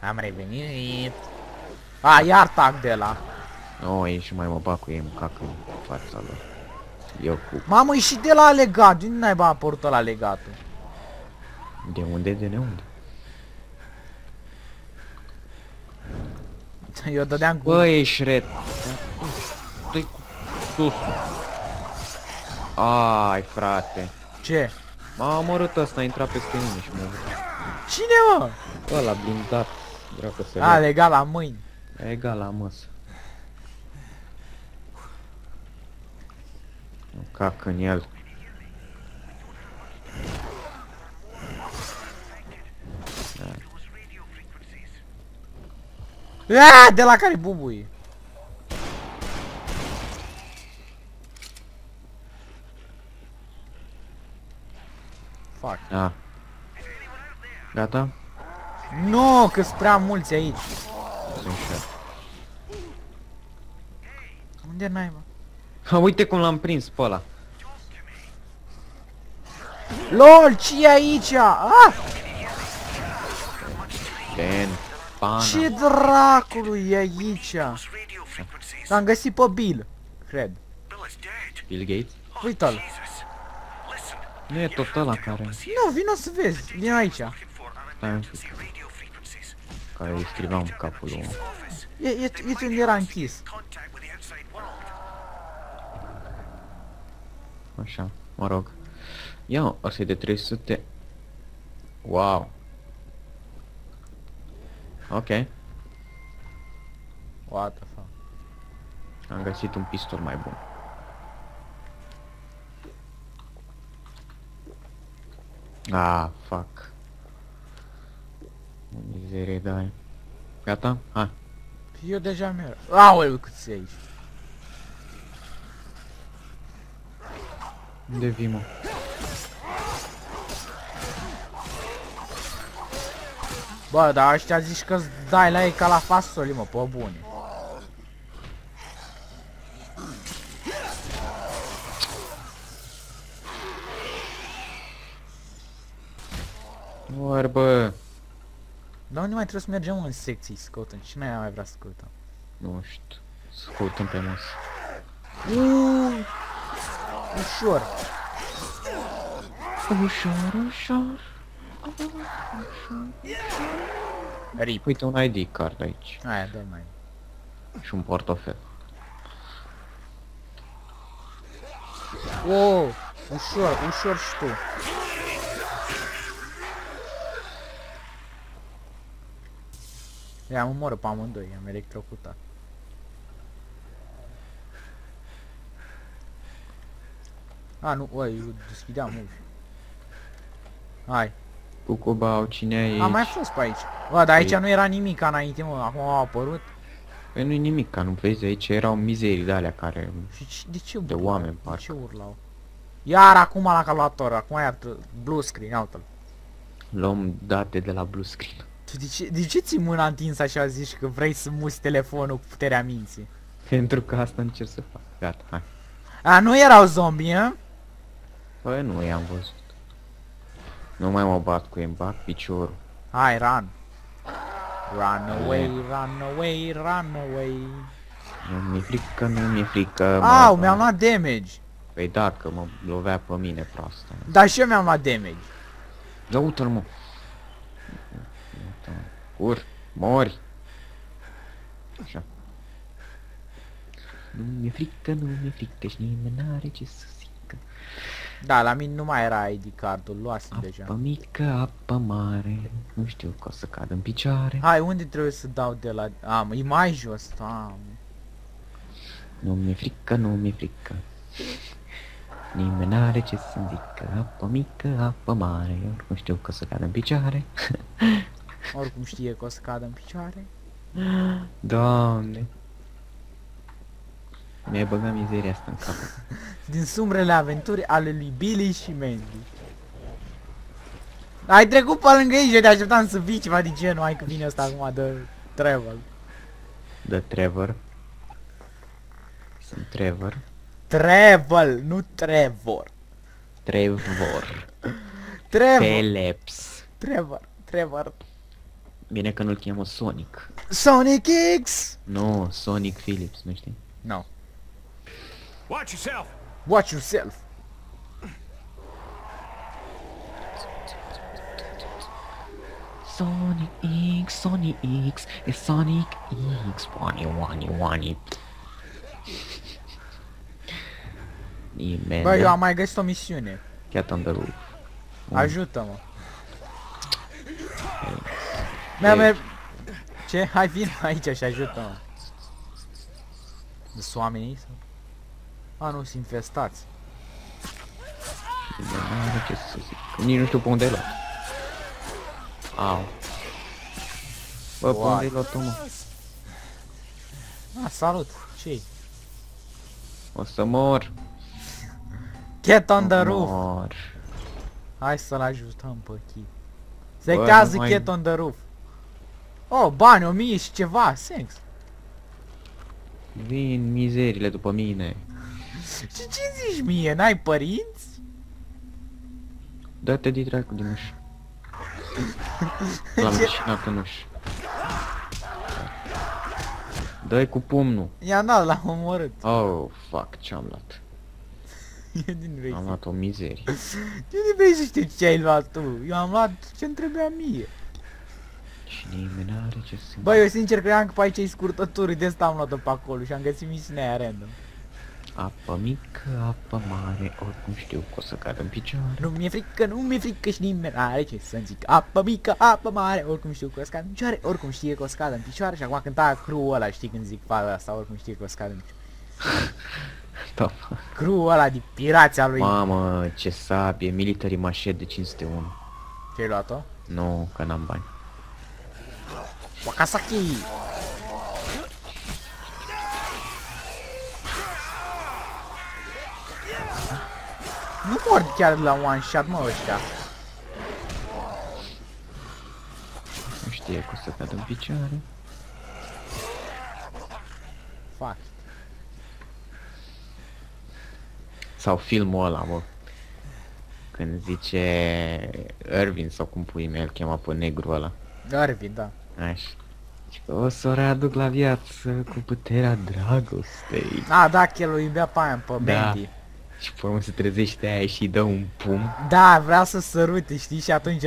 Am revenit. A, iar tag de la. Nu, e și mai mă bag cu ei, mă cac în fața lor. Eu cu... Mamă, e și de la legat. De unde n-ai a apărut la legatul? De unde, de neunde? Eu dădeam cu... Bă, e șred. Dă-i cu sus. Ai, frate. Ce? M-a omorât ăsta, a intrat peste mine și m-a omorât. Cine, mă? Ăla blindat. Dracu să A, legat la mâini. E egal la măs. Cac în el. Aaaa, de la care? Fuck. Da. Gata? Nu, că sunt prea mulți aici. Sunt și eu. Unde n-ai, mă? Ha, uite cum l-am prins pe ăla. LOL, ce e aici? Ah! Ben, pana. Ce dracului e aici? L-am găsit pe Bill, cred. Bill Gates? Uite-l. Nu e tot ăla care... Nu, vino să vezi. Vino aici. Stai un pic. Care îi scriveam capul lui. E, e, e unde era închis. Așa, mă rog. Ia, ăsta e de 300. Wow. Ok. What the fuck. Am găsit un pistol mai bun. Ah, fuck. O mizerie de aia. Gata? Hai. Eu deja merg. Aoleu, cât se aici. Unde vii, mă? Bă, dar ăștia zici că dai la ei ca la fasoli, mă, pe bune. Oare, bă. Dar unde mai trebuie să mergem în secții căutăm? Cine mai vrea căutăm? Nu știu. Căutăm pe masă. Uuuu! Ușor. Ușor, ușor. Rip. Uite un ID card aici. Aia, dă mai. Și un portofel. Oh, ușor, ușor și tu. I-am omorât pe amândoi, am electrocutat. A, nu, oi, eu deschideam uși. Hai. Cucubau, cine e Am mai fost pe aici. Bă, dar aici Ei. nu era nimic ca înainte, mă, acum au apărut. Păi nu-i nimic, ca nu vezi, aici erau mizerii de alea care... Și ce- de ce De urlau? oameni, De parcă. ce urlau? Iar acum la calculator, acum iar blue screen, uite-l. Luăm date de la blue screen. Tu de ce, de ce ții mâna întinsă așa zici că vrei să muți telefonul cu puterea minții? Pentru că asta încerc să fac. Gata, hai. A, nu erau zombie, hă? Păi nu i-am văzut. Nu mai mă bat cu ei, îmi bag piciorul. Hai, run. Run away, run away, run away. Nu mi-e frică, nu mi-e frică. mă Au, bat. mi-am luat damage. Păi da, că mă lovea pe mine proastă. Dar și eu mi-am luat damage. Da, uite-l mă. Uite-mă. Cur, mori. Așa. Nu mi-e frică, nu mi-e frică și nimeni n-are ce să zică. Da, la mine nu mai era ID cardul, luasem Apă deja. mică, apă mare, nu știu că o să cad în picioare. Hai, unde trebuie să dau de la... A, mă, e mai jos, am. Nu mi-e frică, nu mi-e frică. Nimeni n-are ce să zică, apă mică, apă mare, eu nu știu că o să cad în picioare. Oricum știe că o să cadă în picioare. Doamne. Mi-ai băgat mizeria asta în cap. Din sumbrele aventuri ale lui Billy și Mandy. Ai trecut pe lângă ei și eu te așteptam să vii ceva de genul, hai că vine ăsta acum de travel. De Trevor. Sunt Trevor. Travel, nu Trevor. Trevor. Trevor. Philips. Trevor. Trevor. Bine că nu-l cheamă Sonic. Sonic X! Nu, Sonic Phillips, nu știi? No. Watch yourself. Watch yourself. Sonic X, Sonic X, e Sonic X, wani wani wani. Nimeni. Bă, eu am mai găsit o misiune. Cat on the roof. Bun. Ajută-mă. Mi-a Ei. mer... Ce? Hai vin aici și ajută-mă. Sunt oamenii sau? A, nu, sunt infestați. Nu are ce să zic. Nici nu știu pe unde ai luat. Au. Bă, pe What? unde ai luat mă? Ah, salut. ce O să mor. Get on the roof. Mor. Hai să-l ajutăm pe chip. Sectează nu mai- get on the roof. Oh, bani, o mie și ceva, sex. Vin mizerile după mine. Și ce zici mie, n-ai părinți? Dă-te de dracu din ușă. L-am leșinat în ușă. Dă-i cu pumnul. I-am dat, l-am omorât. Oh, fuck, ce-am luat? Eu din vrei Am să... luat o mizerie. Eu din vrei să știu ce ai luat tu. Eu am luat ce-mi trebuia mie. Și nimeni n-are ce să... Bă, eu sincer credeam că pe aici e scurtături, de asta am luat-o pe acolo și am găsit misiunea aia random. Apă mică, apă mare, oricum știu că o să cad în picioare. Nu mi-e frică, nu mi-e frică și nimeni are ce să zic Apă mică, apă mare, oricum știu că o scad în picioare Oricum știe că o scad în picioare Și acum cânta crew ăla, știi când zic fata asta Oricum știe că o scad în picioare Da. Crew ăla de pirația lui Mamă, ce sabie, military machete de 501. Ce-ai luat-o? Nu, că n-am bani. Wakasaki! Nu mor chiar la one shot, mă, ăștia. Nu știe că o să cad în picioare. Fuck. Sau filmul ăla, mă. Când zice Irvin sau cum pui mea îl chema pe negru ăla. Arvid, da. Așa. Și că o să o readuc la viață cu puterea dragostei. A, da, că el o iubea pe aia, pe Da. Mandy. Și pe urmă se trezește aia și îi dă un pum. Da, vrea să sărute, știi, și atunci...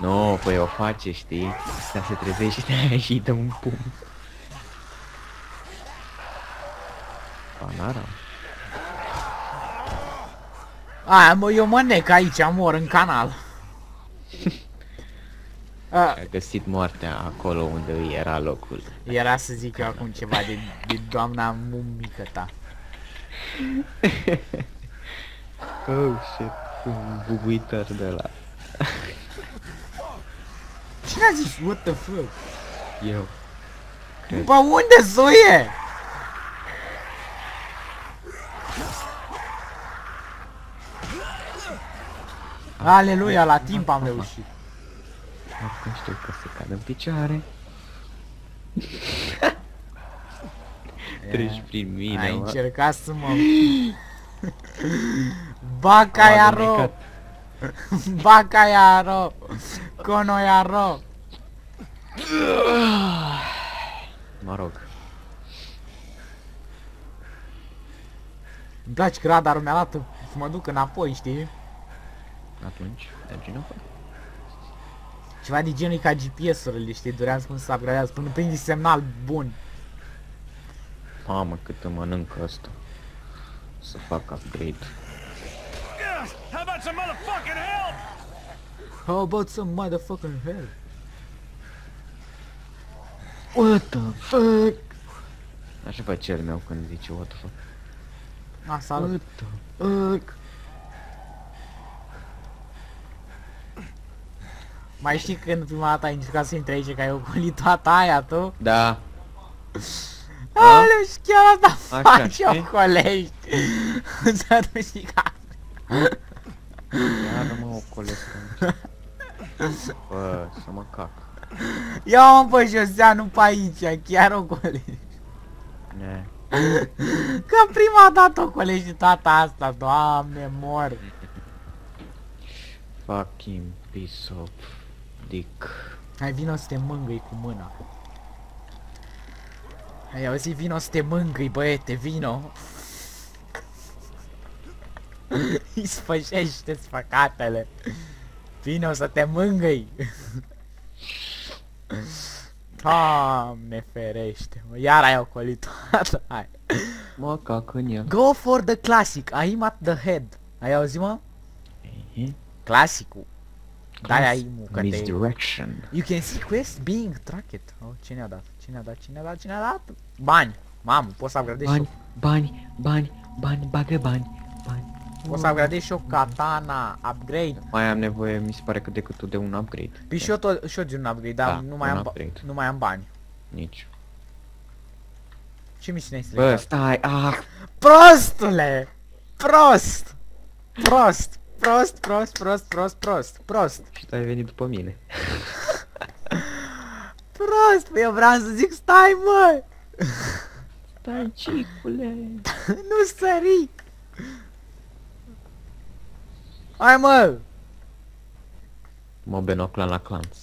Nu, no, păi o face, știi? Dar se trezește aia și îi dă un pum. Panara. Aia, mă, eu mă nec aici, mor în canal. A, A găsit moartea acolo unde îi era locul. era să zic eu acum ceva de, de doamna mumică ta. Oh, shit. Un bubuitor de la... Cine a zis what the fuck? Eu. Cred. Bă, unde zuie? Aleluia, la timp am reușit. Acum știu că se cad în picioare. Treci prin mine, Ai mă. încercat să mă... Bacaiaro! alunecat. Bacaiaro! Conoiaro! Mă rog. Îmi place că radarul mi-a dat să mă duc înapoi, știi? Atunci, mergi înapoi. Ceva de genul ca GPS-urile, știi? Durează până să upgradează, până prinde semnal bun. Mamă, cât îmi mănâncă asta. Să fac upgrade. Yeah, How about some motherfucking help? How about some motherfucking hell? What the fuck? Așa face el meu când zice what the fuck. A, salut. What the fuck? Mai știi când prima dată ai încercat să intri aici, că ai ocolit toată aia, tu? Da. Aleu, și chiar asta Așa, faci, știi? ocolești. Să nu știi ca... Iar mă ocolesc aici. Bă, să mă cac. Ia-mă pe șosea, nu pe aici, chiar ocolești. Ne. Că prima dată ocolești toată asta, doamne, mor. Fucking piece of dick. Hai, vino să te mângâi cu mâna. Ai auzit? Vino să te mângâi, băiete, vino. Îi sfășește-ți făcatele. Vino să te mângâi. Doamne ferește, mă. Iar ai ocolit toată. Hai. Mă, cac în el. Go for the classic. Aim at the head. Ai auzit, mă? Eh, Clasicul. Dai aimul că te... Misdirection. You can see quest being tracked. Oh, cine a dat? Cine a dat? Cine a dat? Cine a dat? Bani. Mamă, poți să upgradezi și Bani, bani, bani, bani, bagă bani, bani. o, poți să upgradezi și o katana upgrade. Mai am nevoie, mi se pare că decât tu de un upgrade. Păi și eu tot, și eu de un upgrade, dar Da, nu mai un am, ba- upgrade. nu mai am bani. Nici. Ce misiune ai Bă, selectat? stai, ah, Prostule! Prost! Prost! Prost, prost, prost, prost, prost, prost. și tu ai venit după mine. Prost! Păi eu vreau să zic stai, mă! Stai, cicule. nu sări! Hai, mă! Mă benoclan la clanț.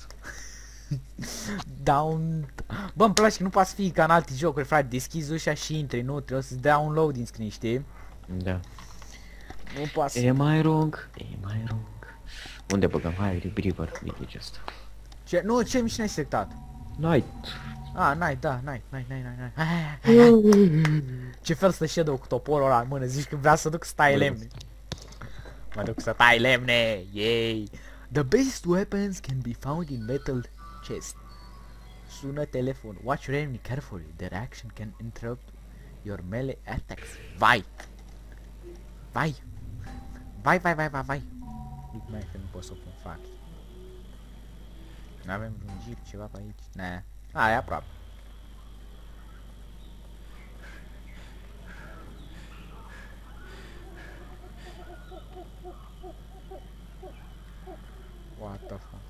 Down... Bă, îmi place că nu poți să fii ca în alte jocuri, frate. Deschizi ușa și intri, nu? Trebuie să-ți dea un loading screen, știi? Da. Nu poți să... E mai wrong, e mai wrong. Unde băgăm? Hai, Rib River, uite ăsta. Ce? Nu, ce misiune ai selectat? Night. Ah, n-ai, da, n-ai, n-ai, n-ai, n-ai, n-ai. Hai, hai, hai, hai. Ce fel să shadow cu toporul ăla în mână? Zici că vrea să duc să tai lemne. Mă duc să tai lemne, yay! The best weapons can be found in metal chest. Sună telefon. Watch your enemy carefully. Their action can interrupt your melee attacks. Vai! Vai! Vai, vai, vai, vai, vai! Uite mai că nu pot să o pun fac. N-avem un jeep ceva pe aici? Ne. A, e aproape. What the fuck?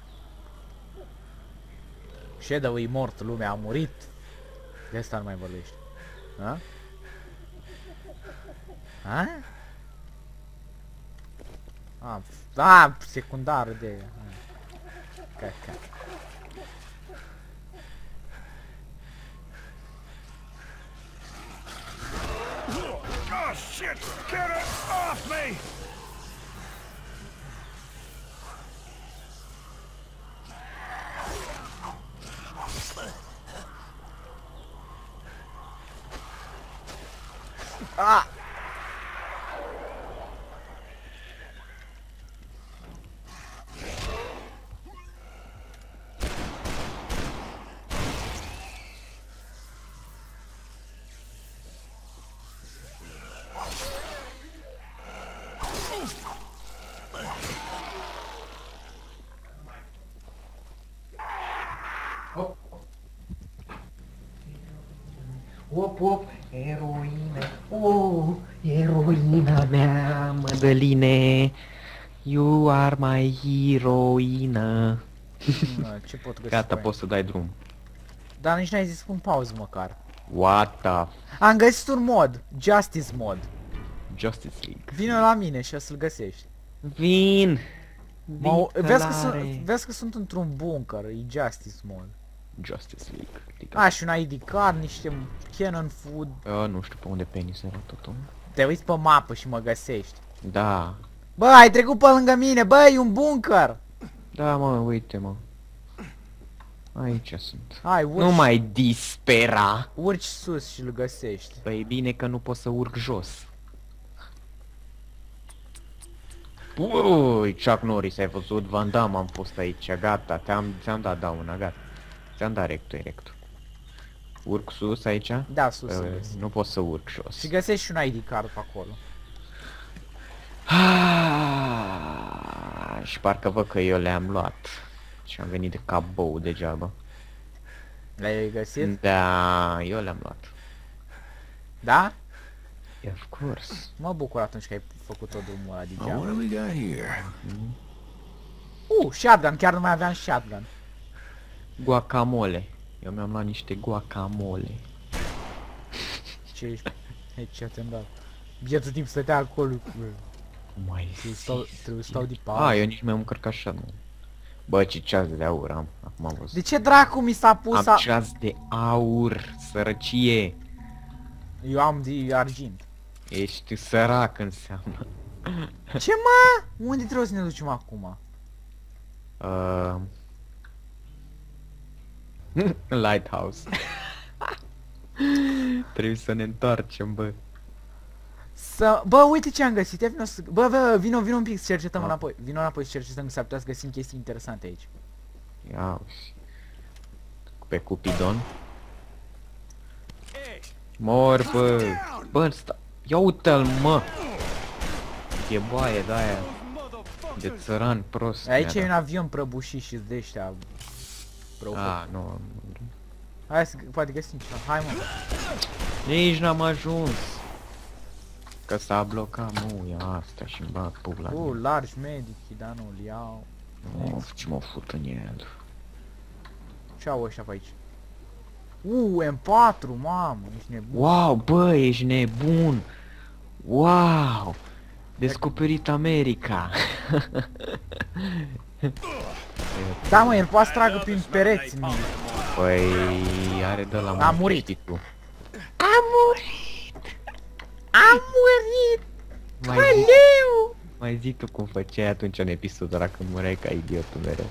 Shadow e mort, lumea a murit. De asta nu mai vorbești. Ha? Ha? A, f- a secundar de... Caca. Oh, shit! Get her off me! Ah! Op, op, eroină. Oh, eroina mea, Mădăline. You are my heroină. Mă, Ce pot găsi Gata, cu poți să dai drum. Dar nici n-ai zis să pun pauză măcar. What the Am găsit un mod. Justice mod. Justice League. Vino la mine și o să-l găsești. Vin! Mă, Vin vezi, că călare. sunt, vezi că sunt într-un bunker, e Justice mod. Justice League. Adică, A, și un ID card, niște cannon food. Eu nu știu pe unde penis era totul. Te uiți pe mapă și mă găsești. Da. Bă, ai trecut pe lângă mine, bă, e un bunker! Da, mă, uite, mă. Aici sunt. Hai, urci, Nu mai dispera. urci sus și îl găsești. Păi e bine că nu pot să urc jos. Ui, Chuck Norris, ai văzut? Van Damme am fost aici, gata, te-am ți-am dat dauna, gata. Ți-am dat rectul, rectul. Urc sus aici? Da, sus să Uh, găsi. nu pot să urc jos. Și găsești și un ID card pe acolo. Ah, și parcă văd că eu le-am luat. Și am venit de cabou degeaba. Le-ai găsit? Da, eu le-am luat. Da? Of course. Mă bucur atunci că ai făcut tot drumul ăla Oh, degeaba. what do we got here? Uh, shotgun, chiar nu mai aveam shotgun. Guacamole. Eu mi-am luat niște guacamole. Ce ești? Hei, ce ți-am dat? Bietul timp stătea acolo. bă. Mai Trebuie să stau, trebuie să stau de A, pauză. eu nici mi-am încărcat așa, nu. Bă, ce ceas de aur am. Acum am văzut. De ce dracu mi s-a pus Am a... ceas de aur, sărăcie. Eu am de argint. Ești sărac înseamnă. Ce mă? Unde trebuie să ne ducem acum? Uh... Lighthouse. Trebuie să ne întoarcem, bă. Să... Bă, uite ce am găsit. Ia vino să... Bă, bă, vino, vino un pic să cercetăm Da. înapoi. Vino înapoi să cercetăm că s-ar putea să găsim chestii interesante aici. Ia uși. Pe Cupidon. Hey, Mor, bă. Bă, sta... Ia uite-l, mă. E boaie de-aia. motherfuckers! De țăran prost. Aici e era. un avion prăbușit și de ăștia... Rău. Ah, nu. Hai să poate găsim ceva. Hai mă. Nici n-am ajuns. Că s-a blocat, nu, ia asta și-mi bag pula. în Uh, el. largi medici, dar nu-l iau. Of, ce mă fut în el. Ce au ăștia pe aici? Uh, M4, mamă, ești nebun. Wow, bă, ești nebun. Wow. Descoperit America. Da, mă, el poate să tragă prin pereți. mie. Păi, are de la A mult, murit. știi tu. A murit! A murit! Mai zi, Aleu! mai zi tu cum făceai atunci în episodul ăla când mureai ca idiotul mereu.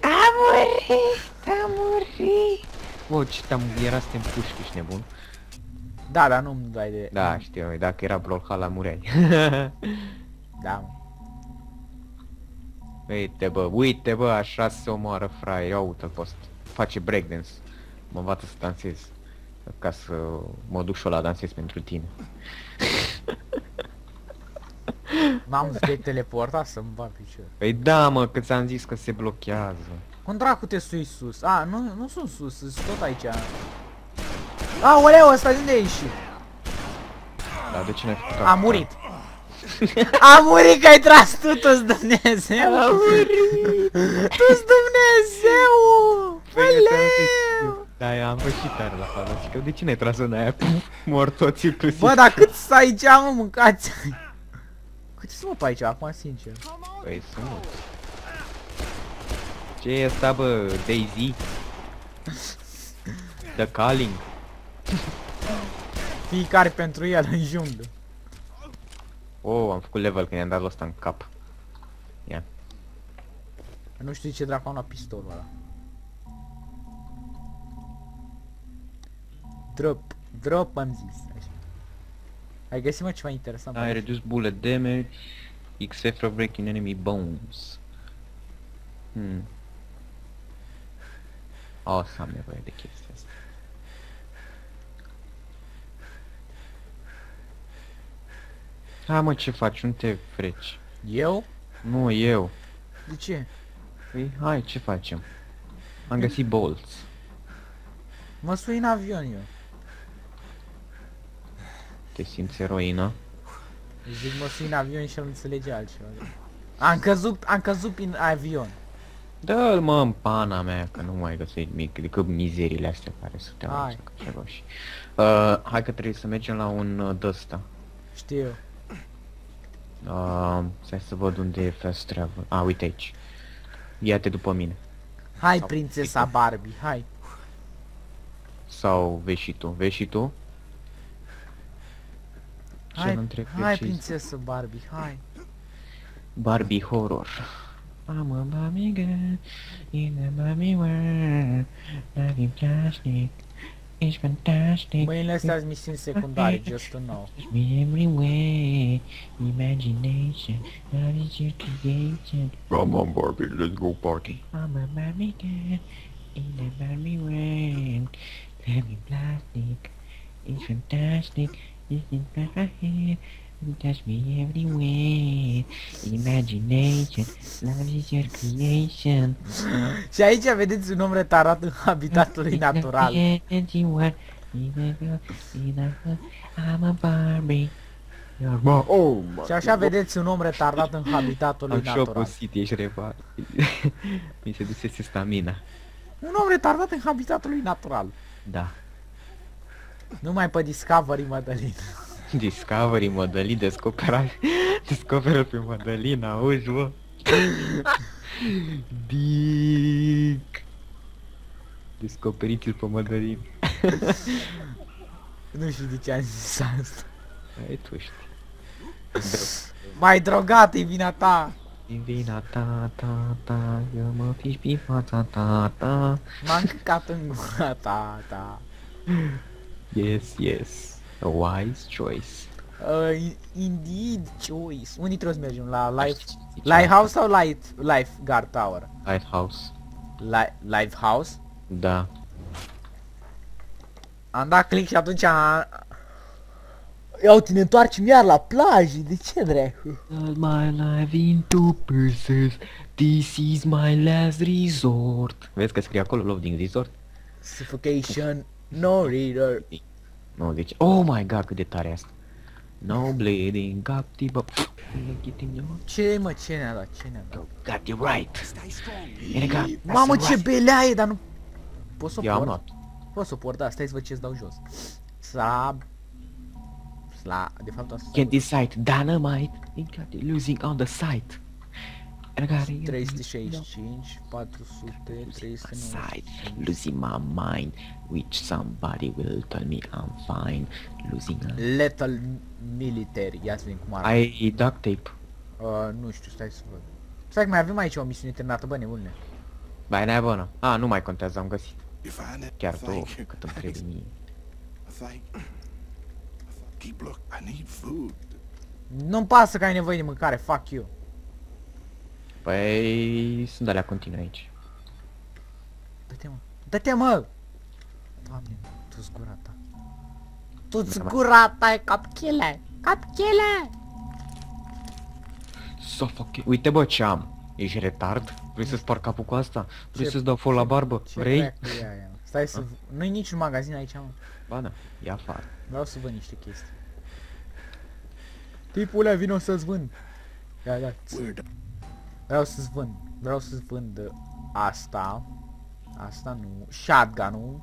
A murit! A murit! Bă, ce te-am, era să te împuști, ești nebun? Da, dar nu-mi dai de... Da, știu, dacă era Brawlhalla mureai. Da, mă. Uite bă, uite bă, așa se omoară fraier, ia uite-l post. Face breakdance. Mă învață să dansez. Ca să mă duc și eu la dansez pentru tine. M-am de teleportat să-mi bag picior. Păi da mă, că ți-am zis că se blochează. Cum dracu te sui sus? A, nu, nu sunt sus, sunt tot aici. A, oleu, ăsta de unde a ieșit? Dar de ce n-ai făcut A asta? murit. A murit că ai tras tu, tu-s Dumnezeu! A murit! Tu-s Dumnezeu! Păi, eu ți-am zis. Oleu! Da, eu am văzut tare la faza și că de ce n-ai tras în aia? Mor toți inclusiv. Bă, dar cât să aici, mă, mâncați? Câte sunt mă pe aici, acum, sincer? Păi sunt mulți. Ce e asta bă, Daisy? The Calling? Fiecare pentru el în junglă. Oh, am făcut level când i-am dat ăsta în cap. Ia. Nu știu de ce dracu am la pistolul ăla. Drop. Drop am zis. Așa. Ai găsit mă ceva interesant? I aici? reduce bullet damage, except for breaking enemy bones. Hmm. O să am nevoie de chestia asta. Ha mă, ce faci? Nu te freci. Eu? Nu, eu. De ce? Păi, hai, ce facem? Am găsit bolts. Mă sui în avion eu. Te simți eroină? Îi zic mă sui în avion și el nu înțelege altceva. Am căzut, am căzut prin avion. Dă-l mă în pana mea, că nu mai găsești nimic decât mizerile astea care să te Hai. ceva și... Uh, hai că trebuie să mergem la un uh, d-ăsta. Știu. Uh, stai să văd unde e fast travel. A, uite aici. Ia-te după mine. Hai Sau- prințesa Barbie, hai. Sau vezi și tu. Vezi și tu? Ce Hai, nu întreb eu hai ce prințesă Barbie, hai. Barbie horror. I'm a Barbie girl in the Barbie world. Loving plastic is fantastic. Mâinile astea sunt misiuni secundare, just to know. Touch me everywhere. Imagination, love is your creation. Come on, Barbie, let's go party. I'm a Barbie girl in the Barbie world. Loving plastic is fantastic. This is my head. You touch me everywhere. Imagination, love is your creation. Și aici vedeți un om retarat în habitatul lui natural. Everywhere. I'm a Barbie. Bă, oh, mă. Și așa vedeți un om retardat în habitatul lui Am și natural. obosit, ești reva. Mi se dusese stamina. Un om retardat în habitatul lui natural. Da. Numai pe Discovery, Mădălin. Discovery, Mădălin, descopera... Descoperă pe Mădălin, auzi, bă. Dick. Descoperiți-l pe Mădălin. Nu știu de ce am zis asta. Ai tu știi. Mai drogat e vina ta. Din vina ta, ta, ta, eu mă fiș pe fața ta, ta. M-am căcat în gura ta, ta. Yes, yes. A wise choice. Uh, in- indeed choice. Unde trebuie să mergem? La life... Lighthouse sau light, Lifeguard Tower? Lighthouse. Li Lifehouse? Da. Am dat click și atunci a... Ia uite, ne întoarcem iar la plajă, de ce dracu? Cut my life into pieces. This is my last resort. Vezi că scrie acolo loading resort? Suffocation, no reader. Nu, deci, oh my god, cât de tare e asta. No bleeding, captive. Get in your Ce mă, ce ne-a dat, ce ne-a dat? Got you right. Nigga, that's Mamă, ce right. belea e, dar nu... Poți să o Eu am port? luat. Poți să o port, da, stai să văd ce-ți dau jos. Slab... Slab... De fapt asta... Can't decide, dynamite. You got it losing on the site. And I got it. 365, 400, Losing my side, 395. losing my mind, which somebody will tell me I'm fine, losing a... Lethal Military, ia să vedem cum arată. Ai duct tape. Uh, nu știu, stai să văd. Stai că mai avem aici o misiune terminată, bă, nebunule. Bai, n-ai bună. A, nu mai contează, am găsit. You find it? Chiar tu, Thank cât îmi trebuie mie. Thank. Keep look. I need food. Nu-mi pasă că ai nevoie de mâncare, fuck you. Păi, sunt alea continue aici. Dă-te mă, dă-te mă! Doamne, tu-ți gura ta. Tu-ți Da, mă. gura ta e capchile! Capchile! Suffocate. Uite bă ce am. Ești retard? Vrei să spar capul cu asta? Vrei Ce- să-ți dau foc la barbă? Ce Vrei? dracu e aia? Stai să... Nu-i niciun magazin aici, mă. Ba da, ia afară. Vreau să văd niște chestii. Tipule, vino să-ți vând. Ia, da. We're done. Vreau să-ți vând. Vreau să-ți vând uh, asta. Asta nu. Shotgun-ul.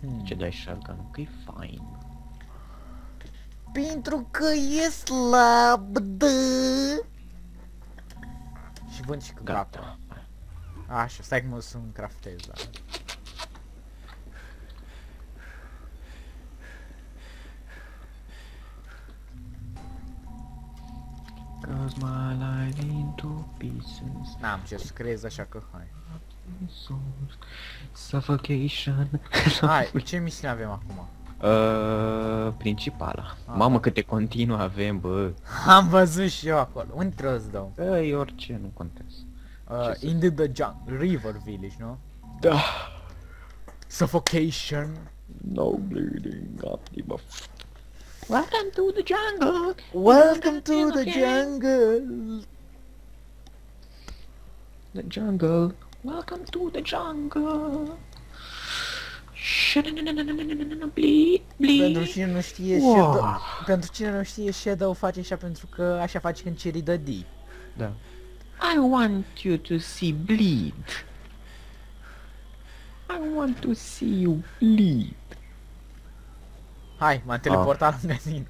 Hmm. Ce dai shotgun Că e fine. Pentru că e slab, da. Și vând și cu grapă. Gata. Așa, stai că mă să-mi craftez, da. Cause my life into pieces. N-am ce să creez așa că hai. Souls. Suffocation. Hai, ce misiune avem acum? Uh, principala. Mamă câte continuu avem, bă. Am văzut și eu acolo. Unde trebuie să dau? Păi, orice, nu contează. Uh, Ce să- in the jungle, River Village, nu? Da. Suffocation. No bleeding, active. Welcome to the jungle. Welcome to the jungle. The jungle. Welcome to the jungle. Bleed, bleed. Pentru cine nu știe, Wow. Shadow, pentru cine nu știe, Shadow face așa pentru că așa face când ceri de D. Da. I want you to see bleed. I want to see you bleed. Hai, m-am teleportat lângă tine.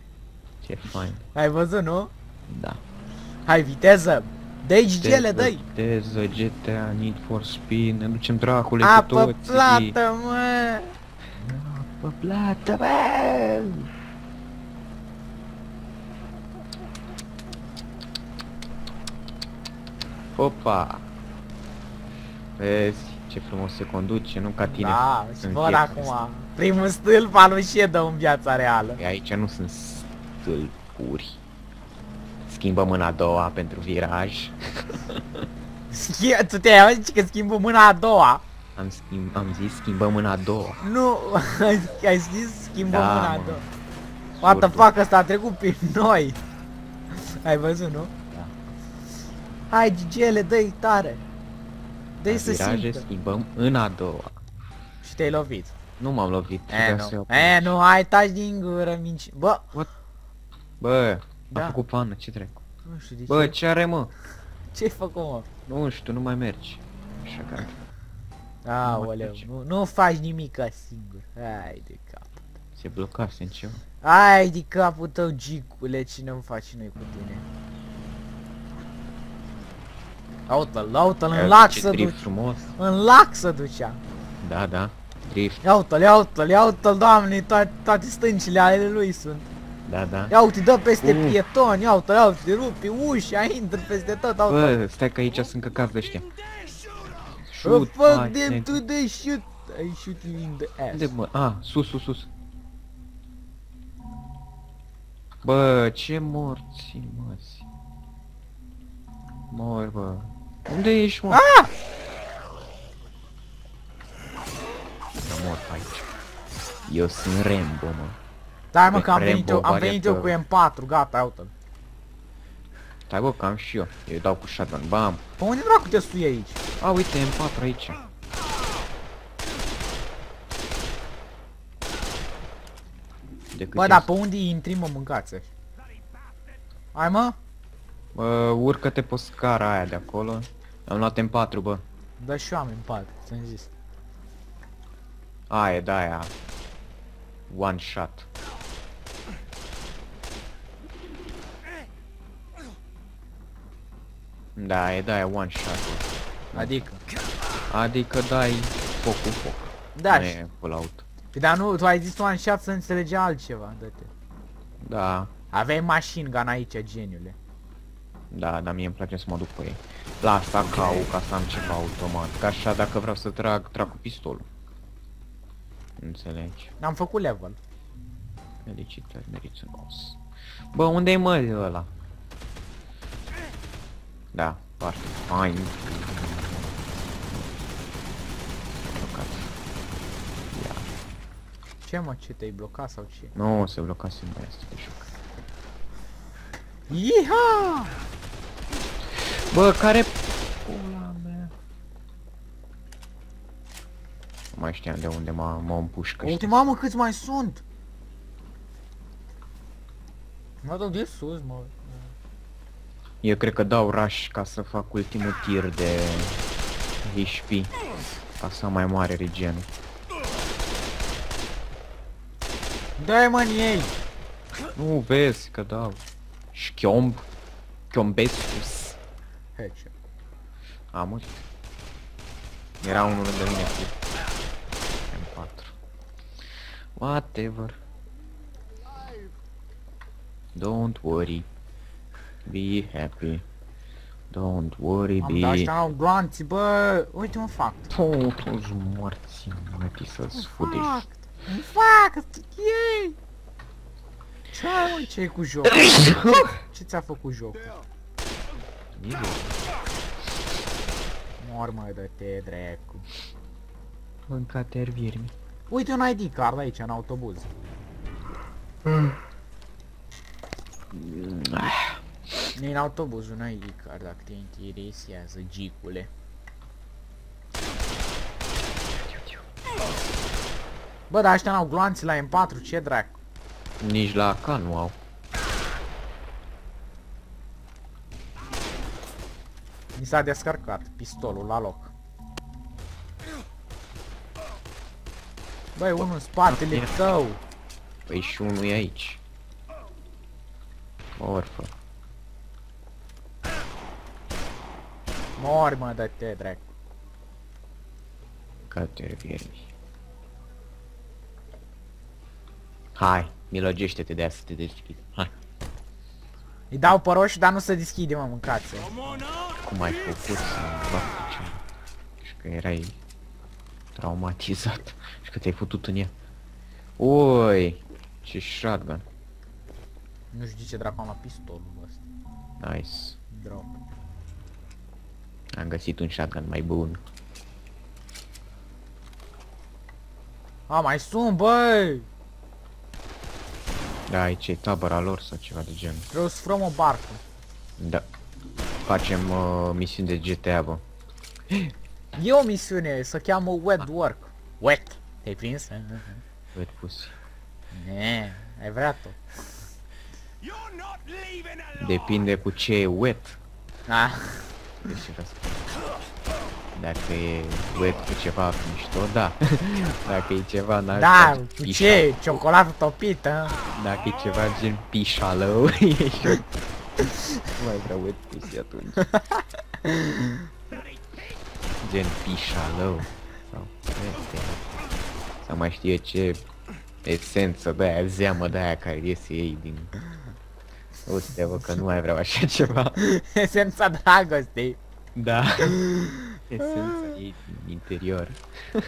Ce fain. Ai văzut, nu? Da. Hai, viteză! Dă aici gele, dă Teză, GTA, Need for Speed, ne ducem dracule cu Apă toții. plată, mă! Apă plată, bă! Opa! Vezi ce frumos se conduce, nu ca tine. Da, și în văd fiecare acum. Primul stâlp al lui Shadow în viața reală. Păi Aici nu sunt stâlpuri. Schimbă mâna a doua pentru viraj. Schi- tu te-ai auzit că schimbă mâna a doua? Am, schimb, am zis schimbă mâna a doua. Nu, ai zis schimbă Da, mâna a mă. doua. What the Surdu. fuck, ăsta a trecut prin noi. Ai văzut, nu? Da. Hai, Gigele, dă-i tare. Dă-i La să viraje simtă. schimbăm în a doua. Și te-ai lovit. Nu m-am lovit. E, trebuia să iau nu, e, nu, hai, taci din gură, minci. Bă, Bă, Da. a făcut pană, ce trecu? nu știu de Bă, ce. ce are mă? Ce-ai făcut, mă? Nu știu, nu mai mergi. Așa că... Aoleu, merge. nu, nu faci nimic ca singur. Hai de cap. Se blocase în ceva. Hai de capul tău, Gicule, ce ne faci noi cu tine? Uite-l, uite-l, în lac Ce să drift duce. frumos. În lac să ducea. Da, da. Drift. Ia uite-l, ia uite-l, ia uite-l, doamne, toate, toate stâncile ale lui sunt. Da, da. Ia uite, dă peste Uh. pietoni, ia uite, ia uite, rupi ușa, intră peste tot, ia uite. Bă, stai că aici sunt căcați de ăștia. Bă, Shoot, fuck hai, them ne- to the shoot. I shoot you in the Unde ass. mă? A, sus, sus, sus. Bă, ce morți, măsi. Mor, bă. Unde ești, mă? Ah! Nu mor aici. Eu sunt Rambo, mă. Dai mă Pe că am venit eu, Rambo am venit eu cu variantă- M4, gata, ia uite-l. Stai bă, că am și eu. Eu îi dau cu shotgun. Bam. Pe unde dracu te sui aici? A, uite, M4 aici. De cât Bă, e- dar pe unde intri mă mâncați așa? Hai mă? Bă, urcă-te pe scara aia de acolo. Am luat M4, bă. Dă și eu am M4, ți-am zis. Aia, da, aia. One shot. Da, e da, e one shot. bă. Adică. Adică dai foc cu foc. Da, Nu și- e Fallout. Păi dar nu, tu ai zis one shot să înțelege altceva, dă-te. Da, Aveai machine gun aici, geniule. da, dar mie îmi place să mă duc pe ei. La asta cau ca să am ceva automat. Ca așa dacă vreau să trag, trag cu pistolul. Înțelegi? Am făcut level. Felicitări, meriți un os. Bă, unde-i mă ăla? Da, foarte fain. Blocat. Ia. Ce mă, ce te-ai blocat sau ce? Nu, se blocase mai asta de joc. Iha! Bă, care... Pula mea. Nu mai știam de unde mă, mă împușcă. Uite, știi? mamă, câți mai sunt? Mă duc de sus, mă. Eu cred că dau rush ca să fac ultimul tir de HP. Ca să am mai mare regen. Dă-i mă în ei! Nu vezi că dau. Șchiomb. Chiombescus. Headshot. Am murit. Era unul lângă mine cu M4. Whatever. Don't worry. Be happy. Don't worry, Am dat be... ăștia au glanți, bă! Uite un fact. Totuși morți, mătii să-ți fudești. Fact! Un fact! Yay! Ce ai, mă, ce cu jocul? Ce ți-a făcut jocul? Nici eu. Mor, mă, dă-te, dracu. Mâncate viermi. Uite un ID card aici, în autobuz. E în autobuz un ID card, dacă te interesează, gicule. Bă, dar ăștia n-au gloanțe la M4, ce dracu? Nici la AK nu au. Mi s-a descărcat pistolul la loc. Băi, unul în spatele Bine. tău. Păi și unul e aici. Orfă. Mori, mă, dă-te, dracu. Cate viermi. Hai, milogește-te de asta să te deschid. Hai. Îi dau pe roșu, dar nu se deschide, mă, mâncați Come on out! Cum ai făcut să fac piciorul? Și că erai traumatizat. Și că te-ai făcut în ea. Oi, ce shotgun. Nu știu de ce dracu am la pistolul ăsta. Nice. Drop. Am găsit un shotgun mai bun. A, mai sunt, băi! Da, aici e tabăra lor sau ceva de genul. Trebuie să frăm o barcă. Da. Facem uh, misiuni de GTA, bă. E o misiune, se cheamă Wet Work. Wet. Te-ai prins? Văd pussy. Ne, ai vrea tot. You're not leaving alone! Depinde cu ce e wet. Ah, Deci asta. Dacă e wet cu ceva mișto, da. Dacă e ceva n-ar da, face cu pișa- ce? Ciocolată topită? Dacă e ceva gen pișalău, ești Nu mai vreau wet pussy atunci. Gen pișalău. Sau este. Sau mai știe ce esență de aia, zeamă de aia care iese ei din... Uite, bă, că nu mai vreau așa ceva. Esența dragostei. Da. Esența ei din interior.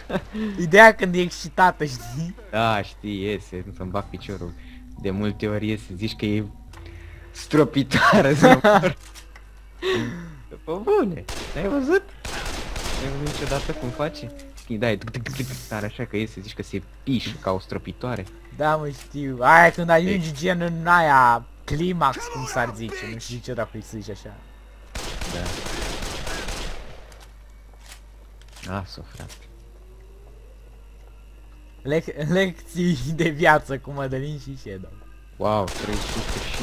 Ideea când e excitată, știi? Da, știi, iese, nu să-mi bag piciorul. De multe ori iese, zici că e stropitoare să mor. Pe bune, ai văzut? Ai văzut niciodată cum face? Îi dai tuc, tuc, tuc, tuc, tare așa că iese, zici că se pișă ca o stropitoare. Da, mă știu. Aia când ajungi gen în aia climax, cum s-ar zice. Nu știu ce dacă îi să zici așa. Da. Las-o, frate. Lec lecții de viață cu Mădălin și Shadow. Wow, 300 și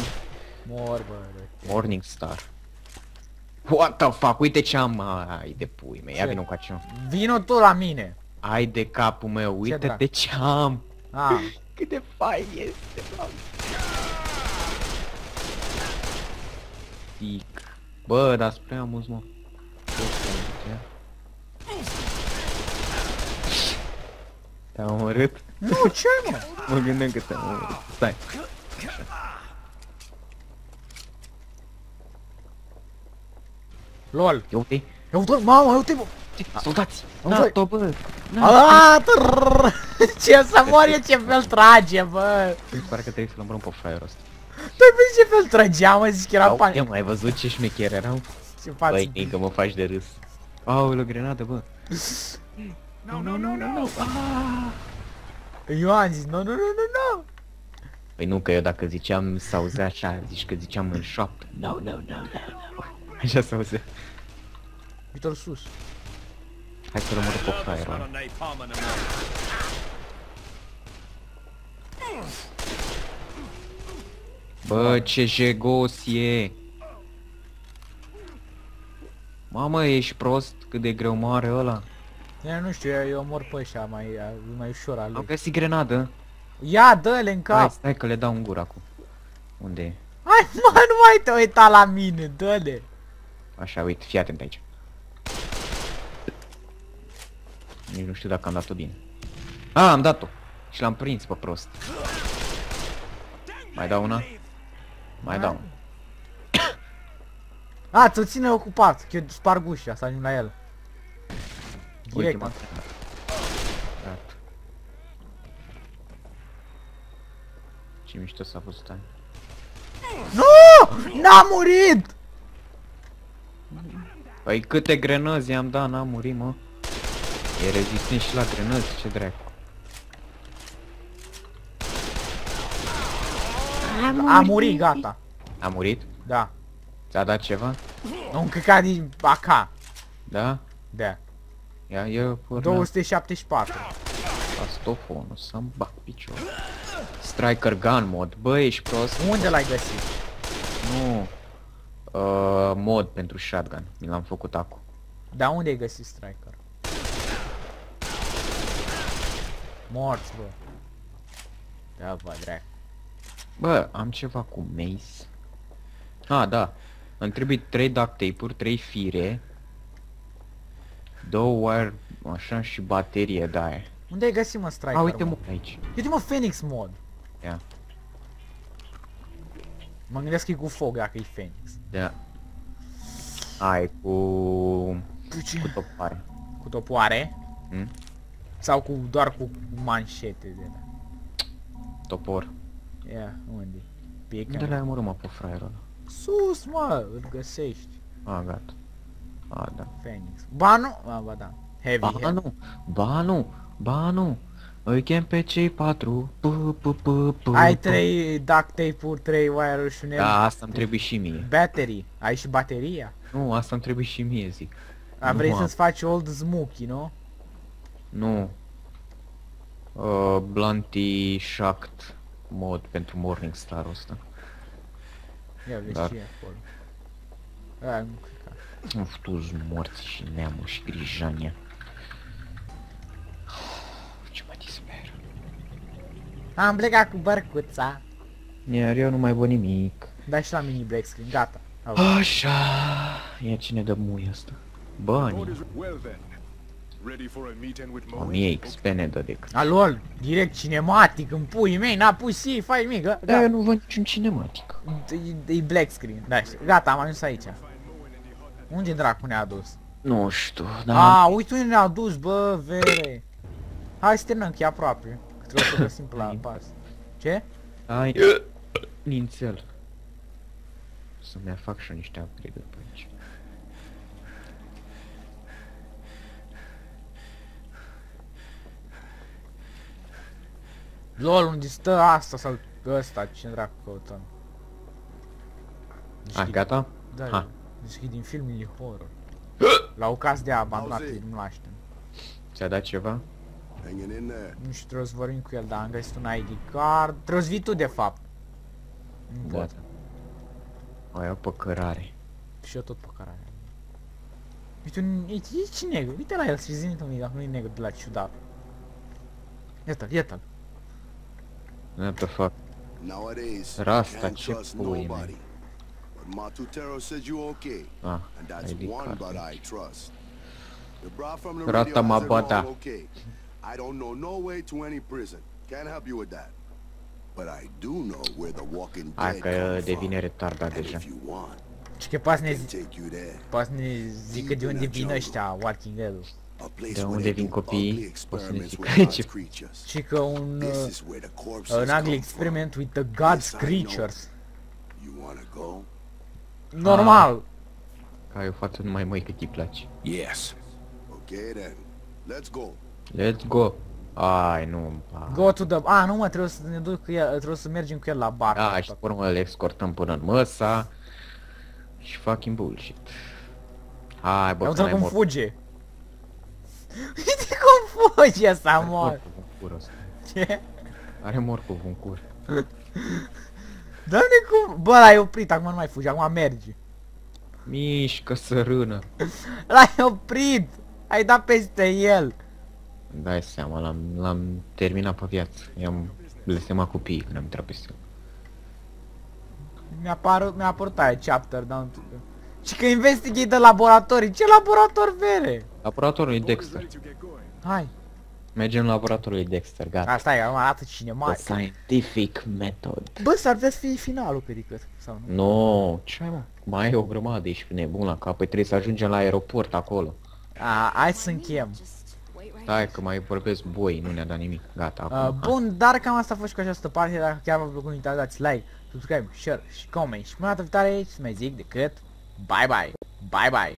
Mor, bă, bă. Morning Star. What the fuck, uite ce am, ai de pui mei, ia Ce? vină cu acea. Vino tu la mine. Ai de capul meu, uite drag. de ce am. Ah, Cât de fain este, doamne. Tic. Bă, dar spre amuz, mă. Ce să zice? Te-am omorât? nu, ce mă? Mă gândeam că te-am omorât. Stai. LOL. Ia uite. Ia uite, mamă, ia uite, bă. Soldați! Auzi- NATO, bă! Aaaa, trrrr. Ce să mor e ce fel trage, bă. Pare că trebuie să-l îmbrăm pe fraierul ăsta. Tu ai văzut ce fel tragea, mă, zici că era Ia, pan. mai văzut ce șmecher erau? Ce faci? Băi, Nică, mă faci de râs. Aoleu, grenadă, bă. No, no, no, no, no. Eu am zis, nu, nu, nu, nu, nu. Păi nu, că eu dacă ziceam să auzea așa, zici că ziceam în șoaptă. No, no, no, no, no. Așa se auzea. Uite-l sus. Hai să rămână pe That's fraierul not ăla. a napalm in a Bă, ce jegos e! Mamă, ești prost? Cât de greu moare ăla? Eu nu știu, eu, eu mor pe ăștia, mai, e mai ușor al Am lui. găsit grenadă. Ia, dă-le în Hai, cap. stai că le dau în gură acum. Unde e? Hai, mă, nu mai te uita la mine, dă-le. Așa, uite, fii atent aici. Nici nu știu dacă am dat-o bine. A, am dat-o. Și l-am prins pe prost. Mai dau una? Mai dau una. A, ți-l ține ocupat, că eu sparg ușa, să ajung la el. Direct, Ultima. mă. Gata. Ce mișto s-a fost aia. Nu! N-a murit! Păi câte grenăzi i-am dat, n-am murit, mă. E rezistent și la grenăzi, ce dracu. A murit, gata. A murit? Da. Ți-a dat ceva? Un căcat din AK. Da? Da. Ia, ia, până 274. Astofonul, să-mi bag picior. Striker gun mod. Bă, ești prost? Unde l-ai găsit? Nu. Uh, mod pentru shotgun. Mi l-am făcut acum. Da, unde ai găsit striker? Morți, bă. Da, bă, drac. Bă, am ceva cu mace. Ah, da. Îmi trebuie 3 duct tape-uri, 3 fire. Două wire, așa, și baterie de aia. Unde ai găsit, mă, striker? A, uite mă? mă, aici. Uite, mă, Phoenix mod. Ia. Mă gândesc că e cu foc dacă e Phoenix. Da. Ai cu... Cu ce? cu topare. Cu topoare? Hmm? Sau cu doar cu manșete de la. Topor. Ia, unde? Unde Pică. l-ai omorât, mă, pe fraierul ăla? Sus, mă, îl găsești. A, gata. A, da. Phoenix. Ba nu? A, ba da. Heavy. Ba heavy. nu, ba nu, ba nu. Îi chem pe cei patru. Pu, pu, pu, pu, Ai pu. trei duct tape-uri, trei wire-uri și un Da, asta îmi trebuie și mie. Battery. Ai și bateria? Nu, asta îmi trebuie și mie, zic. A, Nu vrei am. să-ți faci old smoky, nu? Nu. Uh, Blunty Shacked mod pentru Morning Star-ul ăsta. Ia vezi Da. ce e acolo. A, nu cred că... Uf, tu morți și neamul și grijania. Am plecat cu bărcuța. Iar eu nu mai văd nimic. Dai și la mini black screen, gata. Așa, ia cine dă mui asta. Bani, Well then, ready for a meeting with 1000 XP ne dă decât. Alol, direct cinematic în pui mei, n-a pus și fai mic, Da, da. eu nu văd niciun cinematic. E, e black screen, da, știu. gata, am ajuns aici. Unde dracu ne-a dus? Nu știu, Da. dar... A, uite unde ne-a dus, bă, vere. Hai să terminăm, că e aproape. Că trebuie să găsim pe la pas. Ce? Ai... Nințel. Să-mi fac și eu niște upgrade-uri pe aici. LOL, unde stă asta sau ăsta, ce dracu căutăm? Deci A, e- gata? Da, Ha. deci e din filmele horror. La o casă de abandonat, Auzi. nu aștept. Ți-a dat ceva? Hanging in there. Nu știu, trebuie să vorbim cu el, dar am găsit un ID card. Trebuie să vii tu, de fapt. Nu pot. Gata. Ai o păcărare. Și eu tot pe care am. Uite, un, e, e ce negru, uite la el și zi tu mie dacă nu e negru de la ciudat. Iată-l, iată-l. What the fuck? Nowadays, Rasta, can't ce trust pui, nobody. But Matutero said you okay, Ah, and that's ID one card. but I trust. You brought from the Rasta radio has it Mabata. all okay. I don't know no way to any prison. Can't help you with that. But I do know where the walking Hai dead că come devine from. retardat And deja. if you want, Și că poate să ne, I can zi, take you there. poate să ne zică de unde vin ăștia Walking Dead-ul. A place De where unde they vin do copiii, ugly poți să ne experiments zic with aici. God's creatures. Și că un, This uh, is where the corpses un ugly come experiment with the God's Yes, I know. creatures. from. You wanna go? Normal. Ca ai o față numai măi cât îi place. Yes. Okay then. Let's go. Let's go! Ai, nu a. Go to the... A, nu mă, trebuie să ne duc cu el, trebuie să mergem cu el la bar. Da, și pe urmă îl escortăm până în măsa. Și fucking bullshit. Hai, bă, Ia că uite n-ai cum mor. fuge. Uite cum fuge ăsta, Are mor. morcov în cură ăsta. Ce? Are morcov în cură. Doamne cum... Bă, l-ai oprit, acum nu mai fuge, acum merge. Mișcă sărână. L-ai oprit! Ai dat peste el. Îmi Dai seama, l-am, l-am terminat pe viață. I-am blestemat copiii când am intrat peste el. Mi-a apărut, mi-a apărut aia chapter down to... Și că investigate de laboratorii. Ce laborator vere? Laboratorul lui Boys Dexter. ready to get going. Hai. Mergem la laboratorul lui Dexter, gata. Asta e, acum arată cinema. The scientific method. Bă, s-ar putea să fie finalul, Pericăt. Sau nu? No, ce ai mă? Mai e o grămadă, ești nebun la cap, păi trebuie să ajungem la aeroport acolo. A, hai să încheiem. Stai că mai vorbesc boi, nu ne-a dat nimic. Gata, Uh, acum. bun, dar cam asta a fost cu această parte. Dacă chiar v-a plăcut, nu uitați, dați like, subscribe, share și comment. Și până data viitoare, să mai zic decât bye bye. Bye bye.